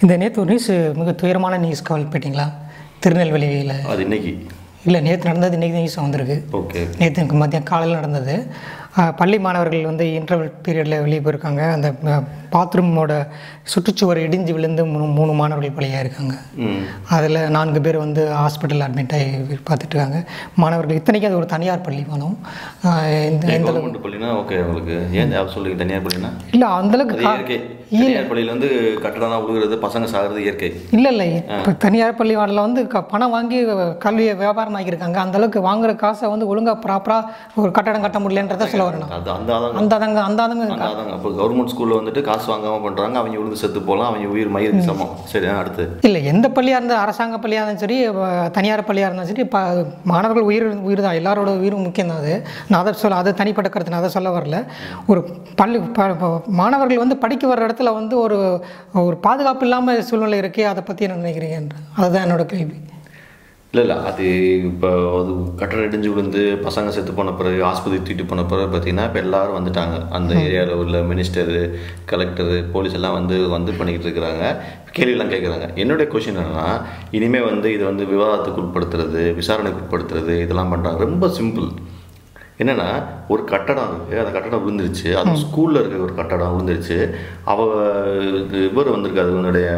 இந்த நேற்று ஒரு நியூஸ் மிக துயரமான நியூஸ் கேள்விப்பட்டீங்களா திருநெல்வேலியில். அது இன்னைக்கு. இல்லை நேற்று நடந்தது இன்றைக்கி நியூஸ் வந்திருக்கு. ஓகே. நேற்று எனக்கு மதியம் காலையில் நடந்தது. பள்ளி மாணவர்கள் வந்து இன்டர்வல் பீரியடில் வெளியே போயிருக்காங்க. அந்த பாத்ரூமோட சுற்றுச்சுவர் இடிஞ்சு விழுந்து மூணு மூணு மாணவர்கள் பலியாக இருக்காங்க. அதில் நான்கு பேர் வந்து ஹாஸ்பிட்டல் அட்மிட் ஆகி பார்த்துட்டு இருக்காங்க. மாணவர்கள் இத்தனைக்கும் அது ஒரு தனியார் பள்ளி அஹ், இந்த ஓகே உங்களுக்கு. ஏன் சொல்லுங்க தனியார் பள்ளினா? இல்லை அந்தளவுக்கு தனியார் பள்ளியில வந்து கட்டடம் விழுகிறது பசங்க சாகிறது இயற்கை. இல்லை இல்லை. இப்போ தனியார் பள்ளி வாடல வந்து பணம் வாங்கி கல்வியை வியாபாரம் ஆக்கியிருக்காங்க அந்த அளவுக்கு வாங்குற காசை வந்து ஒழுங்காக ப்ராப்பராக ஒரு கட்டடம் கட்ட முடியலன்றதை சொல்ல வரணும். அது அந்த அந்த அதங்க அந்த அதங்க அந்த ஆதாங்க அப்போ கவர்மெண்ட் ஸ்கூல்ல வந்துட்டு காசு வாங்காம பண்றாங்க அவங்க விழுந்து செத்து போகலாம் அவங்க உயிர் மயிருக்கு சமம். சரி அடுத்து. இல்லை எந்த பள்ளியாக இருந்தால் அரசாங்க பள்ளியாக இருந்தாலும் சரி தனியார் பள்ளியாக இருந்தாலும் சரி இப்போ மாணவர்கள் உயிர் உயிர் தான் எல்லாரோட உயிரும் முக்கியம் தான் அது. நான் அதை சொல்ல அது தனிப்பட்ட கருத்து நான் அதை சொல்ல வரல. ஒரு பள்ளி மாணவர்கள் வந்து படிக்க வர்ற இடத்துல வந்து ஒரு ஒரு பாதுகாப்பு இல்லாமல் சூழ்நிலை இருக்கே அதை பற்றி என்ன நினைக்கிறீங்கன்ற? அதுதான் என்னோட கேள்வி. இல்லை இல்லை அது இப்போ அது கட்டடம் இடிஞ்சு விழுந்து பசங்க செத்து போன பிறகு ஆஸ்பத்திரி தூக்கிட்டு போன பிறகு பார்த்தீங்கன்னா இப்போ எல்லாரும் வந்துட்டாங்க. அந்த ஏரியாவில் உள்ள மினிஸ்டரு கலெக்டரு போலீஸ் எல்லாம் வந்து வந்து பண்ணிக்கிட்டு இருக்கிறாங்க. கேள்வியெல்லாம் கேட்குறாங்க என்னுடைய கொஷின் என்னன்னா இனிமேல் வந்து இது வந்து விவாதத்துக்கு உட்படுத்துறது விசாரணைக்கு உட்படுத்துறது இதெல்லாம் பண்ணுறாங்க ரொம்ப சிம்பிள் என்னன்னா ஒரு கட்டடம் இருக்கு அந்த கட்டடம் விழுந்துருச்சு. அது ஸ்கூல்ல இருக்க ஒரு கட்டடம் விழுந்துருச்சு. அவ இவர் வந்திருக்காரு உன்னுடைய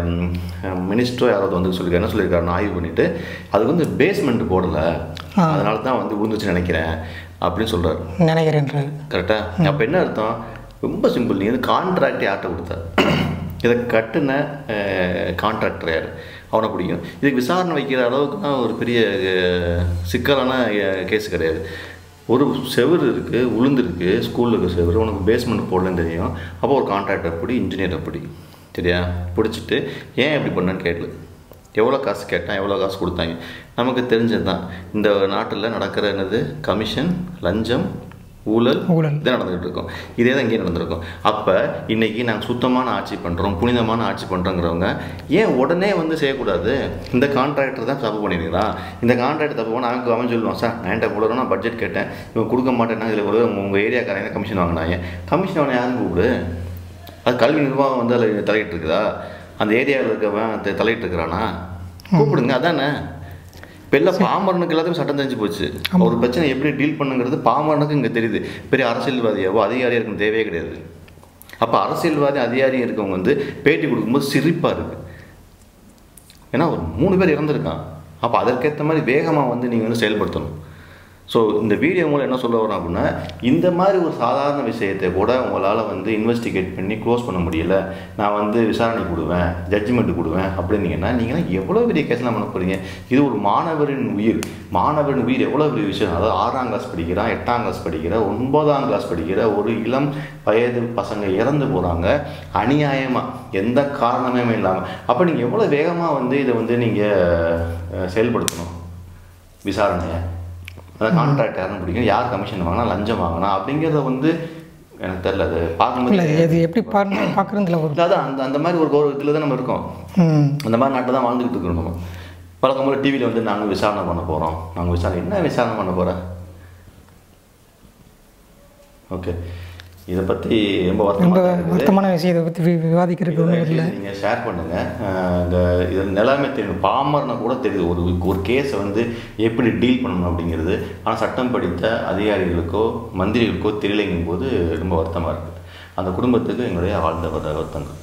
மினிஸ்டரோ யாராவது வந்து சொல்லியிருக்காரு என்ன சொல்லியிருக்காருன்னு ஆய்வு பண்ணிட்டு அதுக்கு வந்து பேஸ்மெண்ட் போடல. அதனால தான் வந்து விழுந்துச்சுன்னு நினைக்கிறேன் அப்படின்னு சொல்றாரு. நினைக்கிறேன்றது கரெக்டா அப்போ என்ன அர்த்தம்? ரொம்ப சிம்பிள் நீ வந்து கான்ட்ராக்ட் யார்கிட்ட கொடுத்த? இதை கட்டுன கான்ட்ராக்டர் யார்? அவனை பிடிக்கும். இதுக்கு விசாரணை வைக்கிற அளவுக்குலாம் ஒரு பெரிய சிக்கலான கேஸ் கிடையாது. ஒரு செவுரு இருக்குது உளுந்துருக்கு ஸ்கூலில் இருக்கிற செவுரு உனக்கு பேஸ்மெண்ட் போடலன்னு தெரியும். அப்போ ஒரு கான்ட்ராக்டர் பிடி இன்ஜினியர் அப்படி சரியா? பிடிச்சிட்டு ஏன் இப்படி பண்ணேன்னு கேட்கல எவ்வளோ காசு கேட்டான் எவ்வளோ காசு கொடுத்தாங்க. நமக்கு தெரிஞ்சது தான் இந்த நாட்டில் நடக்கிற என்னது? கமிஷன் லஞ்சம் ஊழல். இதான் நடந்துகிட்டு இருக்கும். இதே தான் இங்கேயும் நடந்திருக்கும். அப்போ இன்னைக்கு நாங்கள் சுத்தமான ஆட்சி பண்ணுறோம் புனிதமான ஆட்சி பண்ணுறோங்கிறவங்க ஏன் உடனே வந்து செய்யக்கூடாது? இந்த கான்ட்ராக்டர் தான் தப்பு பண்ணிருக்கிறான் இந்த கான்ட்ராக்ட் தப்பு பண்ண அவன் அவன் சொல்லுவான் சார் நான் என்கிட்ட இவ்வளோ நான் பட்ஜெட் கேட்டேன். இவன் கொடுக்க மாட்டேன்னா இதில் இவ்வளோ உங்கள் ஏரியாக்காரங்க கமிஷன் வாங்கினாங்க? கமிஷன் அவனை யாரும் கூப்பிடு. அது கல்வி நிர்வாகம் வந்து அதில் தலையிட்டு இருக்குதா அந்த ஏரியாவில் இருக்கவன் தலையிட்டு இருக்கிறானா கூப்பிடுங்க அதானே? இப்போ எல்லாம் பாமரனுக்கு எல்லாத்தையும் சட்டம் தெரிஞ்சு போச்சு. ஒரு பிரச்சனை எப்படி டீல் பண்ணுங்கிறது பாமரனுக்கு இங்கே தெரியுது. பெரிய அரசியல்வாதியாவோ அதிகாரியாக இருக்கும் தேவையே கிடையாது. அப்போ அரசியல்வாதி அதிகாரியும் இருக்கவங்க வந்து பேட்டி கொடுக்கும்போது சிரிப்பாக இருக்கு. ஏன்னா ஒரு மூணு பேர் இறந்துருக்கான். அப்போ அதற்கேற்ற மாதிரி வேகமாக வந்து நீங்கள் வந்து செயல்படுத்தணும். ஸோ இந்த வீடியோ மூலம் என்ன சொல்ல வரோம் அப்படின்னா இந்த மாதிரி ஒரு சாதாரண விஷயத்தை கூட உங்களால் வந்து இன்வெஸ்டிகேட் பண்ணி க்ளோஸ் பண்ண முடியல. நான் வந்து விசாரணை கொடுவேன் ஜட்ஜ்மெண்ட் கொடுவேன் அப்படின்னீங்கன்னா நீங்கள் எவ்வளோ பெரிய கேஸ்லாம் பண்ண போகிறீங்க இது ஒரு மாணவரின் உயிர். மாணவரின் உயிர் எவ்வளோ பெரிய விஷயம்? அதாவது ஆறாம் கிளாஸ் படிக்கிறான் எட்டாம் கிளாஸ் படிக்கிற ஒன்பதாம் கிளாஸ் படிக்கிற ஒரு இளம் வயது பசங்க இறந்து போகிறாங்க அநியாயமாக எந்த காரணமே இல்லாமல் அப்போ நீங்கள் எவ்வளோ வேகமாக வந்து இதை வந்து நீங்கள் செயல்படுத்தணும்? விசாரணையை. அதான் கான்ட்ராக்ட் யாரும் பிடிக்கும் யார் கமிஷன் வாங்கினா லஞ்சம் வாங்கினா? அப்படிங்கிறத வந்து எனக்கு தெரியல. அது பார்க்கும்போது இது எப்படி பாரு பார்க்குறதுல ஒரு அதான் அந்த அந்த மாதிரி ஒரு ஒரு இதில் தான் நம்ம இருக்கோம். அந்த மாதிரி நாட்டில் தான் வாழ்ந்துக்கிட்டு இருக்கிறோம் நம்ம. பழக்கம் போல டிவியில் வந்து நாங்கள் விசாரணை பண்ண போகிறோம் நாங்கள் விசாரணை என்ன விசாரணை பண்ண போகிற ஓகே. இதை பற்றி ரொம்ப ரொம்ப வருத்தமான விஷயம் இதை பற்றி வி- விவாதிக்கிறதுக்கு ஒன்றும் இல்லை. நீங்கள் ஷேர் பண்ணுங்க. அஹ் இந்த இது நிலைமை தெரியும். பாமரனை கூட தெரியுது. ஒரு ஒரு கேஸை வந்து எப்படி டீல் பண்ணணும் அப்படிங்கிறது. ஆனால் சட்டம் படித்த அதிகாரிகளுக்கோ மந்திரிகளுக்கோ தெரியலைங்கும் போது ரொம்ப வருத்தமாக இருக்குது. அந்த குடும்பத்துக்கு எங்களுடைய ஆழ்ந்த வருத்தங்கள்